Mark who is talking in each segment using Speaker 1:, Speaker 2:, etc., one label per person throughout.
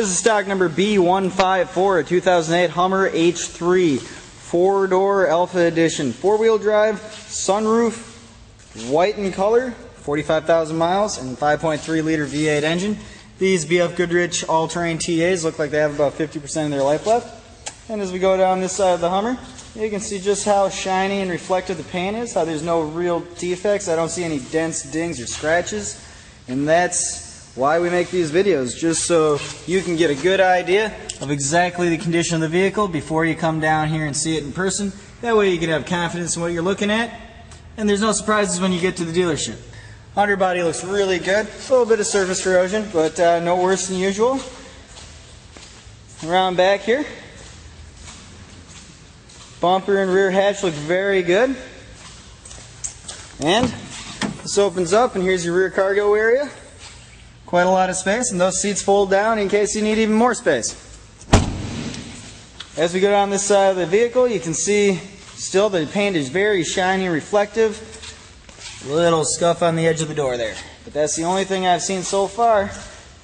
Speaker 1: This is stock number B154, a 2008 Hummer H3, four-door Alpha Edition, four-wheel drive, sunroof, white in color, 45,000 miles, and 5.3 liter V8 engine. These BF Goodrich all-terrain TAs look like they have about 50% of their life left. And as we go down this side of the Hummer, you can see just how shiny and reflective the paint is, how there's no real defects. I don't see any dents, dings, or scratches. And that's why we make these videos, just so you can get a good idea of exactly the condition of the vehicle before you come down here and see it in person. That way you can have confidence in what you're looking at, and there's no surprises when you get to the dealership. Underbody looks really good, a little bit of surface corrosion, but uh, no worse than usual. Around back here, bumper and rear hatch look very good. And this opens up, and here's your rear cargo area. Quite a lot of space, and those seats fold down in case you need even more space. As we go down this side of the vehicle, you can see still the paint is very shiny and reflective. Little scuff on the edge of the door there. But that's the only thing I've seen so far.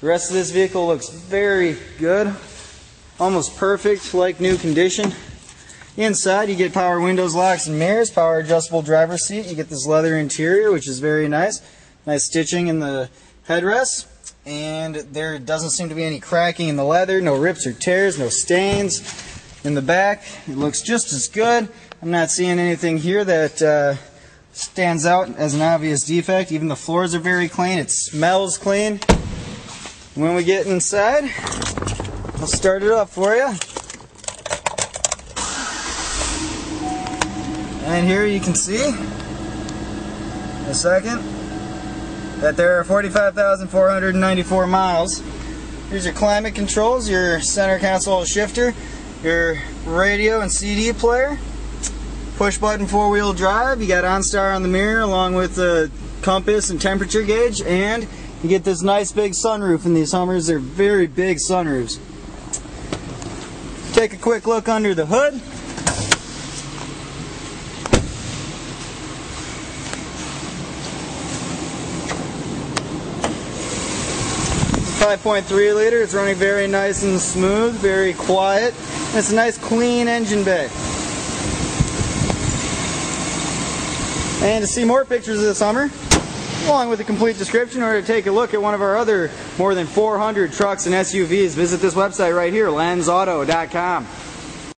Speaker 1: The rest of this vehicle looks very good. Almost perfect, like new condition. Inside, you get power windows, locks, and mirrors, power adjustable driver's seat. You get this leather interior, which is very nice. Nice stitching in the headrests and there doesn't seem to be any cracking in the leather, no rips or tears, no stains in the back. It looks just as good. I'm not seeing anything here that uh, stands out as an obvious defect. Even the floors are very clean. It smells clean. When we get inside, I'll start it up for you. And here you can see, a second, that there are 45,494 miles. Here's your climate controls, your center console shifter, your radio and CD player, push button four wheel drive, you got OnStar on the mirror along with the compass and temperature gauge, and you get this nice big sunroof in these Hummers. They're very big sunroofs. Take a quick look under the hood. 5.3 liter. It's running very nice and smooth, very quiet. It's a nice clean engine bay. And to see more pictures of this Hummer, along with a complete description, or to take a look at one of our other more than 400 trucks and SUVs, visit this website right here, lenzauto.com.